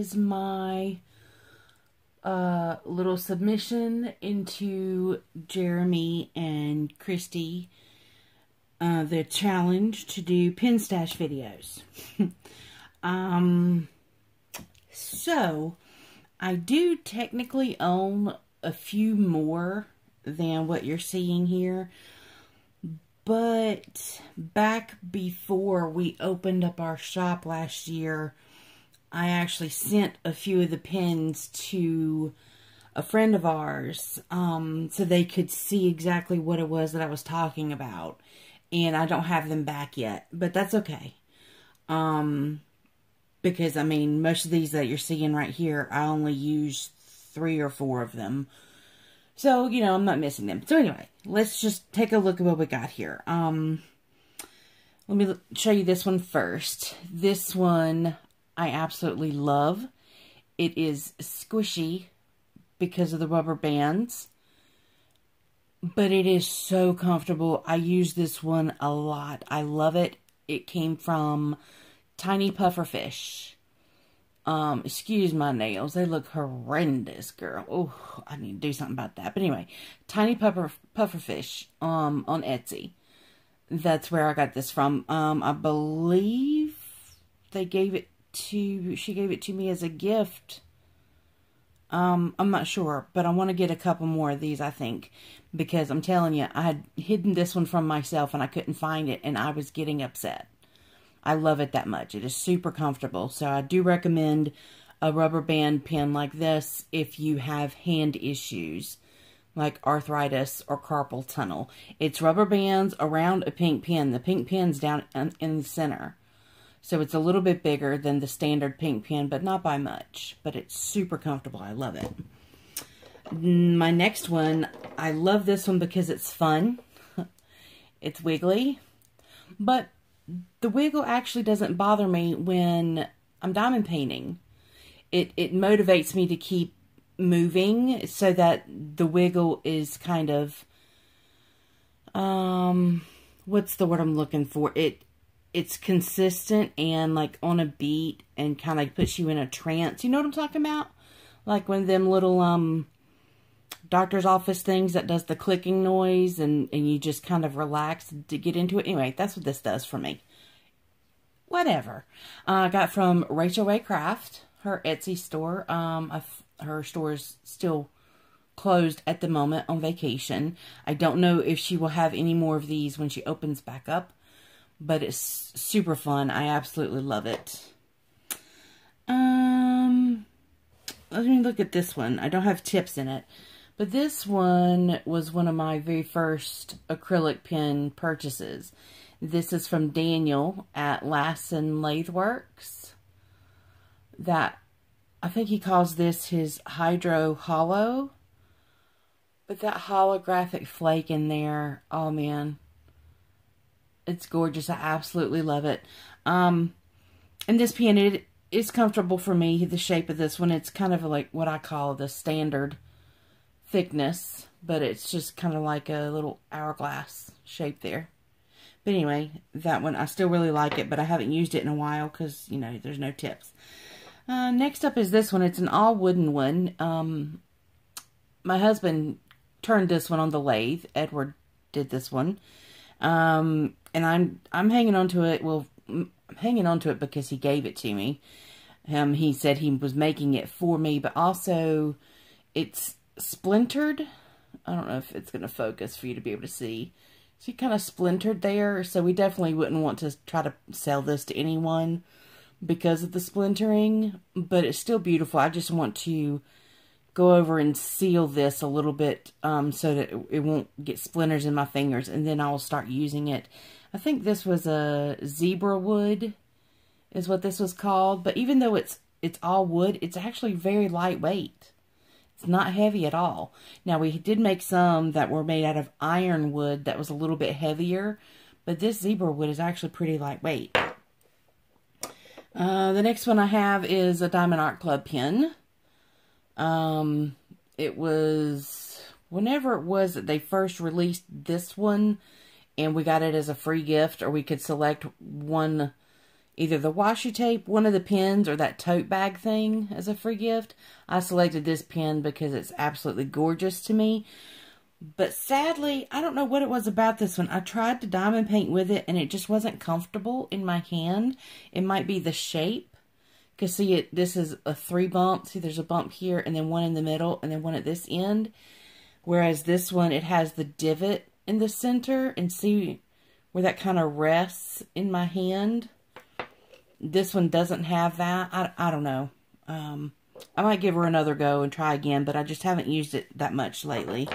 is my uh, little submission into Jeremy and Christy, uh, the challenge to do pin stash videos. um, so, I do technically own a few more than what you're seeing here. But back before we opened up our shop last year, I actually sent a few of the pins to a friend of ours um, so they could see exactly what it was that I was talking about. And I don't have them back yet, but that's okay. Um, because, I mean, most of these that you're seeing right here, I only use three or four of them. So, you know, I'm not missing them. So anyway, let's just take a look at what we got here. Um, let me show you this one first. This one I absolutely love. It is squishy because of the rubber bands. But it is so comfortable. I use this one a lot. I love it. It came from Tiny Pufferfish. Um, excuse my nails. They look horrendous, girl. Oh, I need to do something about that. But anyway, Tiny Puffer Pufferfish um, on Etsy. That's where I got this from. Um, I believe they gave it to, she gave it to me as a gift. Um, I'm not sure, but I want to get a couple more of these, I think, because I'm telling you, I had hidden this one from myself and I couldn't find it and I was getting upset. I love it that much. It is super comfortable. So I do recommend a rubber band pen like this if you have hand issues like arthritis or carpal tunnel. It's rubber bands around a pink pen. The pink pen's down in the center. So it's a little bit bigger than the standard pink pen, but not by much. But it's super comfortable. I love it. My next one, I love this one because it's fun. it's wiggly. But the wiggle actually doesn't bother me when I'm diamond painting. It, it motivates me to keep moving so that the wiggle is kind of, um, what's the word I'm looking for? It, it's consistent and like on a beat and kind of puts you in a trance. You know what I'm talking about? Like when them little, um, doctor's office things that does the clicking noise and, and you just kind of relax to get into it. Anyway, that's what this does for me. Whatever. Uh, I got from Rachel Ray Craft, her Etsy store. Um, her store is still closed at the moment on vacation. I don't know if she will have any more of these when she opens back up, but it's super fun. I absolutely love it. Um, let me look at this one. I don't have tips in it. But this one was one of my very first acrylic pen purchases. This is from Daniel at Lassen Lathe Works. That, I think he calls this his Hydro Hollow. But that holographic flake in there, oh man. It's gorgeous. I absolutely love it. Um, and this pen, it is comfortable for me, the shape of this one. It's kind of like what I call the standard thickness, but it's just kind of like a little hourglass shape there. But anyway, that one, I still really like it, but I haven't used it in a while because, you know, there's no tips. Uh, next up is this one. It's an all wooden one. Um, my husband turned this one on the lathe. Edward did this one. Um, and I'm, I'm hanging on to it. Well, I'm hanging on to it because he gave it to me. Um, he said he was making it for me, but also it's splintered. I don't know if it's going to focus for you to be able to see. See, kind of splintered there, so we definitely wouldn't want to try to sell this to anyone because of the splintering, but it's still beautiful. I just want to go over and seal this a little bit um, so that it won't get splinters in my fingers, and then I'll start using it. I think this was a zebra wood is what this was called, but even though it's it's all wood, it's actually very lightweight. It's not heavy at all. Now, we did make some that were made out of ironwood that was a little bit heavier, but this zebra wood is actually pretty lightweight. Uh, the next one I have is a Diamond Art Club pin. Um, it was whenever it was that they first released this one, and we got it as a free gift, or we could select one either the washi tape, one of the pins, or that tote bag thing as a free gift. I selected this pin because it's absolutely gorgeous to me. But sadly, I don't know what it was about this one. I tried to diamond paint with it and it just wasn't comfortable in my hand. It might be the shape. Because see, it this is a three bump. See, there's a bump here and then one in the middle and then one at this end. Whereas this one, it has the divot in the center. And see where that kind of rests in my hand? This one doesn't have that. I, I don't know. Um, I might give her another go and try again, but I just haven't used it that much lately.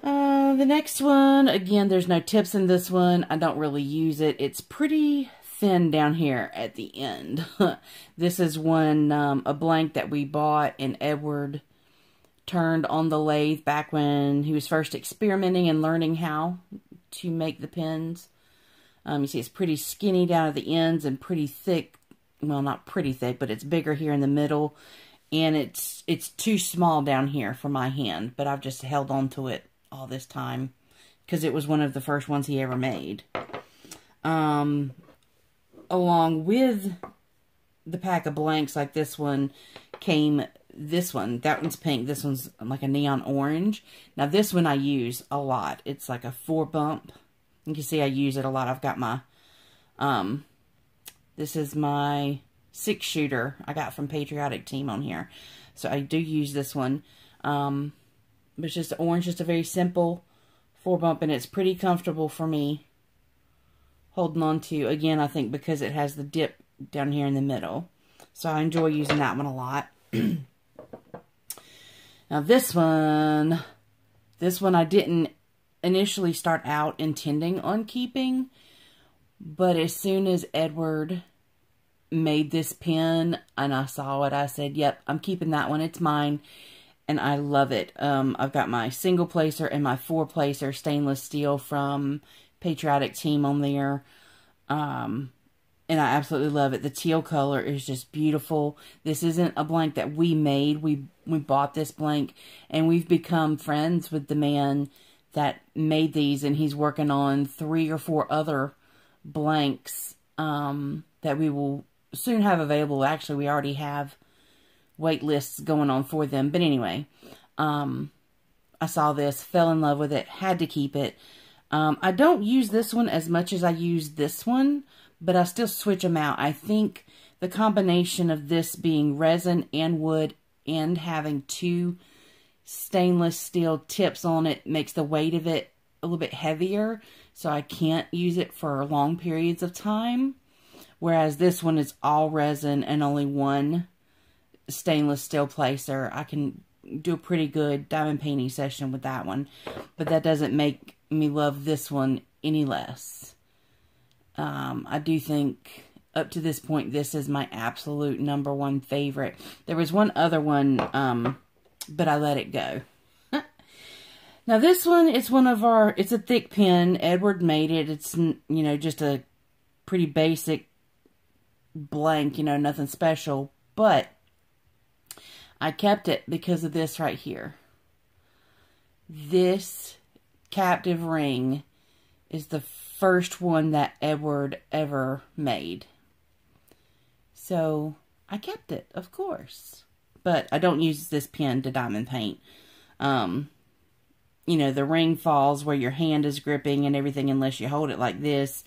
Uh, the next one, again, there's no tips in this one. I don't really use it. It's pretty thin down here at the end. this is one, um, a blank that we bought and Edward turned on the lathe back when he was first experimenting and learning how to make the pins. Um, you see it's pretty skinny down at the ends and pretty thick. Well, not pretty thick, but it's bigger here in the middle. And it's it's too small down here for my hand, but I've just held on to it all this time because it was one of the first ones he ever made. Um, along with the pack of blanks like this one came this one. That one's pink. This one's like a neon orange. Now this one I use a lot. It's like a four bump you can see I use it a lot. I've got my, um, this is my six shooter I got from Patriotic Team on here. So I do use this one. Um, but it's just orange, just a very simple four bump, and it's pretty comfortable for me holding on to. Again, I think because it has the dip down here in the middle. So I enjoy using that one a lot. now this one, this one I didn't initially start out intending on keeping, but as soon as Edward made this pin and I saw it, I said, yep, I'm keeping that one. It's mine. And I love it. Um, I've got my single placer and my four placer stainless steel from Patriotic Team on there. Um, and I absolutely love it. The teal color is just beautiful. This isn't a blank that we made. We we bought this blank and we've become friends with the man that made these, and he's working on three or four other blanks um, that we will soon have available. Actually, we already have wait lists going on for them. But anyway, um, I saw this, fell in love with it, had to keep it. Um, I don't use this one as much as I use this one, but I still switch them out. I think the combination of this being resin and wood and having two stainless steel tips on it makes the weight of it a little bit heavier, so I can't use it for long periods of time. Whereas this one is all resin and only one stainless steel placer. I can do a pretty good diamond painting session with that one. But that doesn't make me love this one any less. Um, I do think up to this point, this is my absolute number one favorite. There was one other one um, but I let it go. now this one, it's one of our, it's a thick pen. Edward made it. It's, you know, just a pretty basic blank, you know, nothing special. But I kept it because of this right here. This captive ring is the first one that Edward ever made. So I kept it, of course but I don't use this pen to diamond paint. Um, you know, the ring falls where your hand is gripping and everything unless you hold it like this.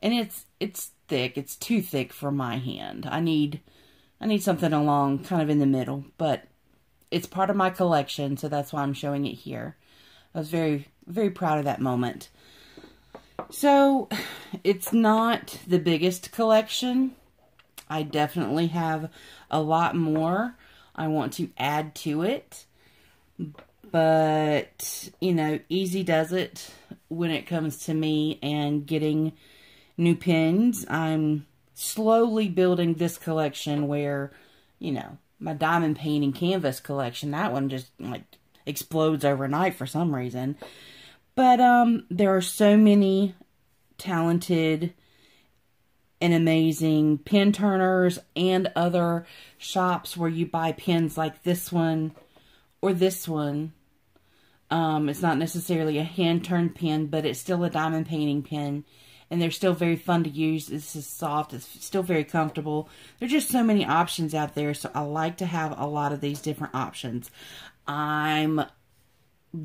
And it's, it's thick. It's too thick for my hand. I need, I need something along kind of in the middle, but it's part of my collection. So that's why I'm showing it here. I was very, very proud of that moment. So it's not the biggest collection. I definitely have a lot more. I want to add to it. But, you know, easy does it when it comes to me and getting new pins. I'm slowly building this collection where, you know, my diamond painting canvas collection, that one just, like, explodes overnight for some reason. But, um, there are so many talented and amazing pen turners and other shops where you buy pens like this one or this one. Um, it's not necessarily a hand-turned pen, but it's still a diamond painting pen. and they're still very fun to use. This is soft. It's still very comfortable. There's just so many options out there, so I like to have a lot of these different options. I'm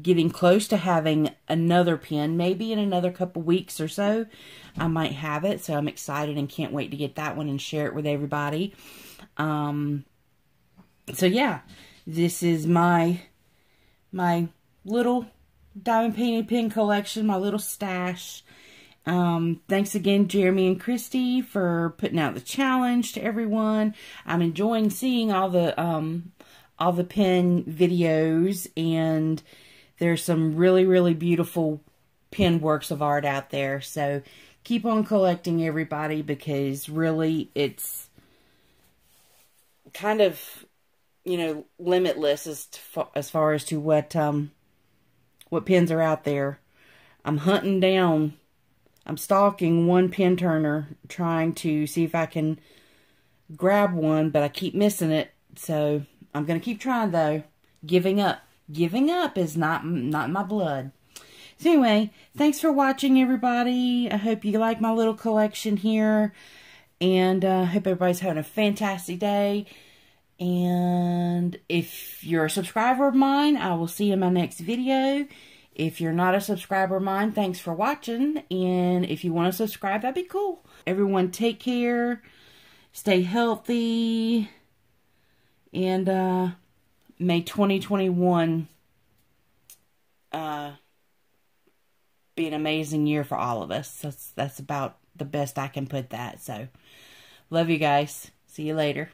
getting close to having another pen. Maybe in another couple weeks or so, I might have it. So I'm excited and can't wait to get that one and share it with everybody. Um, so yeah, this is my my little diamond painting pen collection, my little stash. Um, thanks again, Jeremy and Christy, for putting out the challenge to everyone. I'm enjoying seeing all the um, all the pen videos, and there's some really, really beautiful pen works of art out there. So keep on collecting, everybody, because really it's kind of, you know, limitless as, to, as far as to what um, what pins are out there. I'm hunting down I'm stalking one pin turner, trying to see if I can grab one, but I keep missing it. So I'm going to keep trying, though. Giving up. Giving up is not, not my blood. So anyway, thanks for watching, everybody. I hope you like my little collection here. And I uh, hope everybody's having a fantastic day. And if you're a subscriber of mine, I will see you in my next video. If you're not a subscriber of mine, thanks for watching. And if you want to subscribe, that'd be cool. Everyone take care. Stay healthy. And uh, may 2021 uh, be an amazing year for all of us. That's, that's about the best I can put that. So, love you guys. See you later.